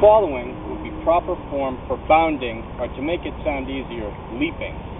following would be proper form for bounding, or to make it sound easier, leaping.